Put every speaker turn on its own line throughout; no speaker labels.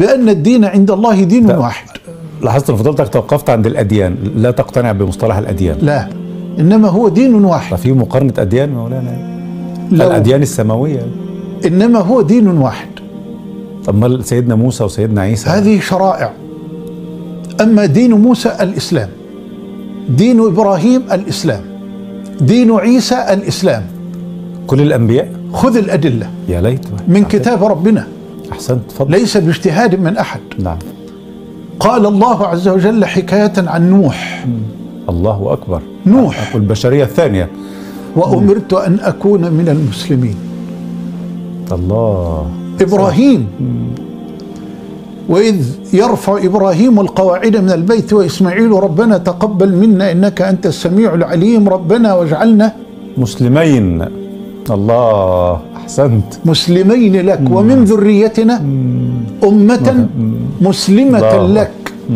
بأن الدين عند الله دين واحد.
لاحظت إن فضلتك توقفت عند الأديان. لا تقتنع بمصطلح الأديان.
لا. إنما هو دين واحد.
ففي مقارنة أديان يا مولانا الأديان السماوية.
إنما هو دين واحد.
طب ما سيدنا موسى وسيدنا عيسى؟
هذه شرائع. أما دين موسى الإسلام. دين إبراهيم الإسلام. دين عيسى الإسلام.
كل الأنبياء؟
خذ الأدلة.
يا ليت.
من كتاب ربنا.
أحسنت تفضل.
ليس باجتهاد من أحد.
نعم.
قال الله عز وجل حكاية عن نوح.
الله أكبر.
نوح.
والبشريه الثانية.
وأمرت أن أكون من المسلمين.
الله.
إبراهيم. وإذ يرفع إبراهيم القواعد من البيت وإسماعيل ربنا تقبل منا إنك أنت السميع العليم ربنا واجعلنا
مسلمين. الله. أحسنت.
مسلمين لك ومن ذريتنا أمة مسلمة
الله.
لك.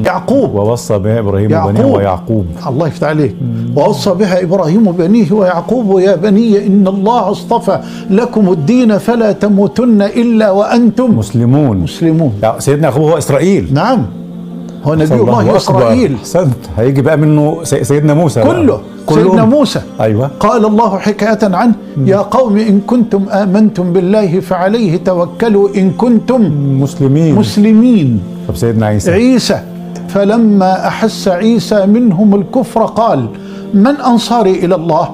يعقوب.
ووصى بها إبراهيم
يعقوب.
بنيه ويعقوب.
الله يفتح عليك. ووصى بها إبراهيم بنيه ويعقوب. يا بني إن الله اصطفى لكم الدين فلا تموتن إلا وأنتم
مسلمون.
مسلمون.
سيدنا يعقوب هو إسرائيل.
نعم. هو نبي الله
أكبر.
إسرائيل.
احسنت هيجي بقى منه سي- سيدنا موسى.
كله.
كلهم.
سيدنا موسى.
أيوه.
قال الله حكاية عنه. يا قوم إن كنتم آمنتم بالله فعليه توكلوا. إن كنتم
مسلمين.
مسلمين.
طب سيدنا عيسى.
عيسى. فلما أحس عيسى منهم الكفر قال من أنصاري إلى الله؟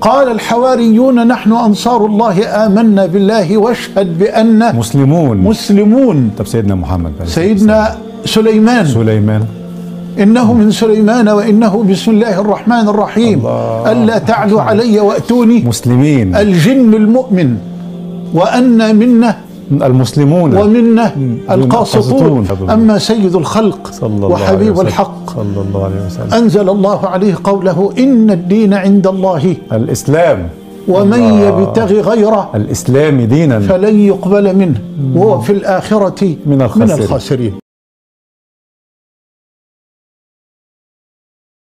قال الحواريون نحن أنصار الله. آمنا بالله واشهد بأن
مسلمون.
مسلمون.
طب سيدنا محمد.
سيدنا سليمان.
سليمان.
إنه من سليمان وإنه بسم الله الرحمن الرحيم.
الله.
ألا تعلوا علي وأتوني.
مسلمين.
الجن المؤمن. وأن منا.
المسلمون.
ومنا القاسطون. أما سيد الخلق
صلى
وحبيب. الحق.
صلى الله عليه وسلم.
أنزل الله عليه قوله إن الدين عند الله.
الإسلام.
ومن. يبتغي غيره
الإسلام دينا.
فلن يقبل منه. وهو في الآخرة
من الخاسرين.
من الخاسرين.